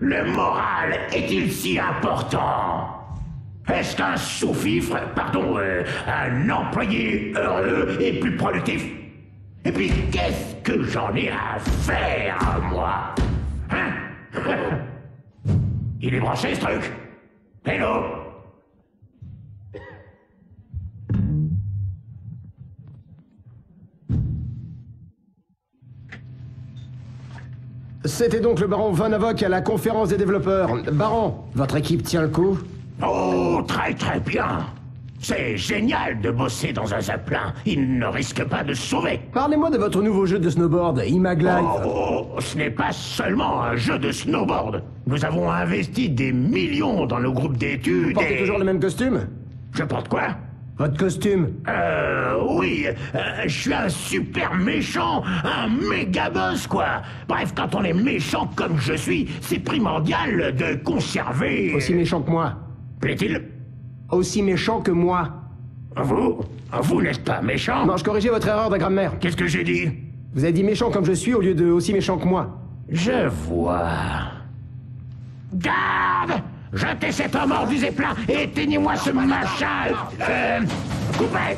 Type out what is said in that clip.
Le moral est-il si important? Est-ce qu'un sous-fifre, pardon, euh, un employé heureux est plus productif? Et puis, qu'est-ce que j'en ai à faire, moi? Hein? Il est branché, ce truc. Hello? C'était donc le baron Van Avoc à la conférence des développeurs. Baron, votre équipe tient le coup Oh, très très bien C'est génial de bosser dans un zeppelin. Il ne risque pas de se sauver. Parlez-moi de votre nouveau jeu de snowboard, Imaglide. Oh, oh, ce n'est pas seulement un jeu de snowboard. Nous avons investi des millions dans nos groupes d'études Vous portez et... toujours le même costume Je porte quoi? Votre costume Euh, oui, euh, je suis un super méchant, un méga boss, quoi. Bref, quand on est méchant comme je suis, c'est primordial de conserver... Aussi méchant que moi. Plaît-il Aussi méchant que moi. Vous Vous n'êtes pas méchant Non, je corrigeais votre erreur de grammaire. Qu'est-ce que j'ai dit Vous avez dit méchant comme je suis au lieu de aussi méchant que moi. Je vois. Garde Jetez cet homme hors du zeppelin et éteignez-moi ce machin Euh... Coupez